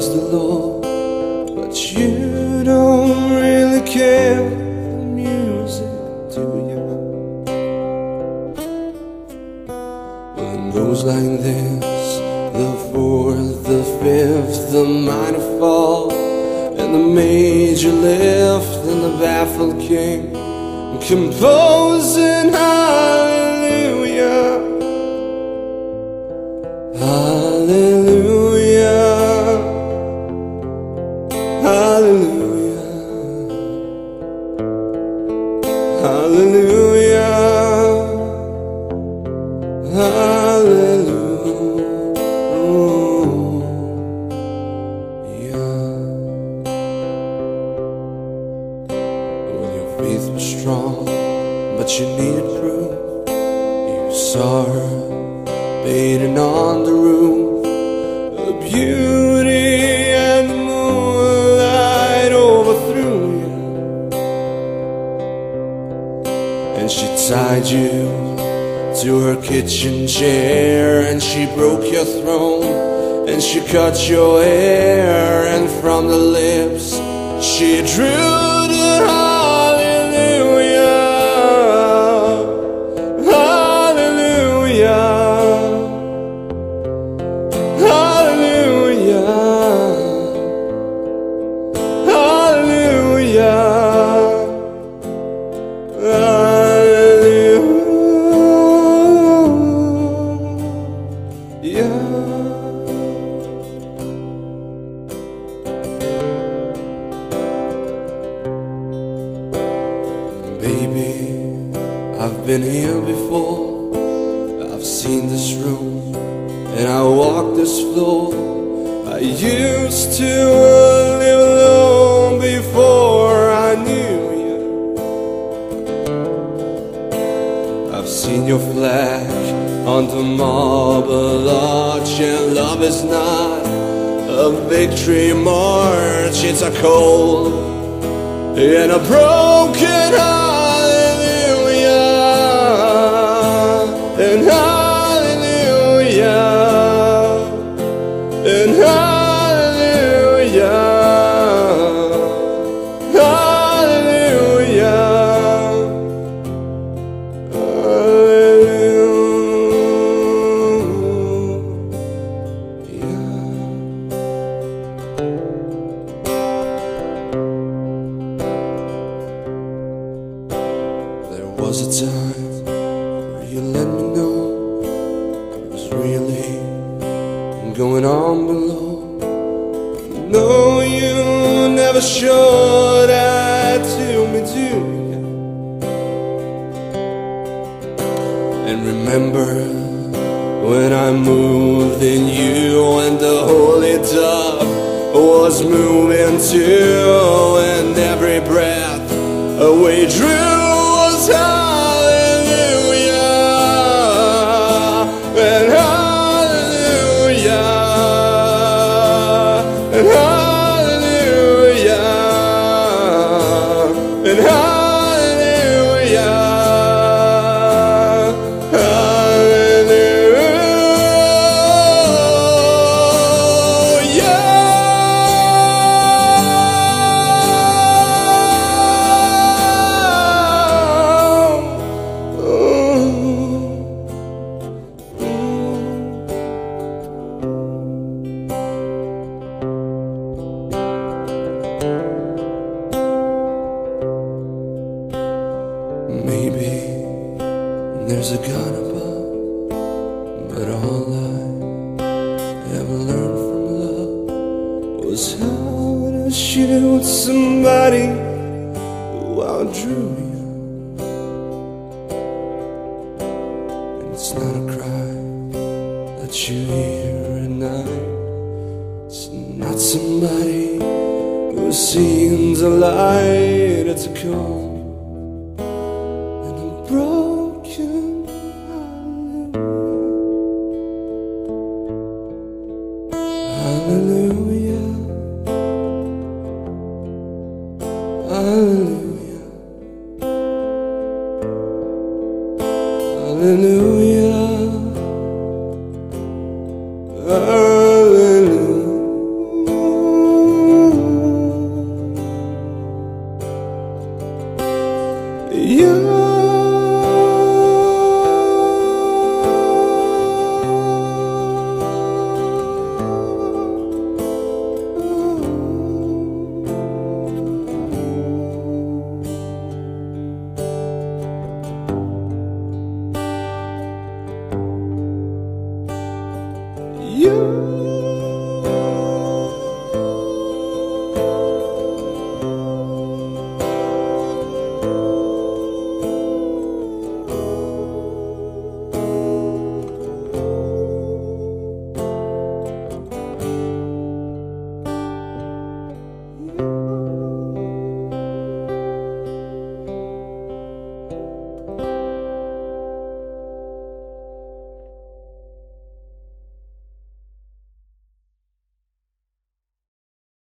pleased the Lord. But you don't really care for music, do you? Well, it goes like this: the fourth, the fifth, the minor fall, and the major lift, and the baffled king composing hallelujah, hallelujah. Well, your faith was strong, but you needed proof. You saw her bathing on the roof, the kitchen chair, and she broke your throne. And she cut your hair, and from the lips she drew I've been here before. I've seen this room and I walked this floor. I used to live alone before I knew you. I've seen your flag on the marble arch, and love is not a victory march, it's a cold and a broken hallelujah No, you never showed that to me, do? And remember when I moved in you and the holy dove was moving too, and every breath we drew there's a God above, but all I ever learned from love was how to shoot somebody who outdrew you. And it's not a cry that you hear at night. It's not somebody who seems a light. It's a cold Hallelujah. Hallelujah.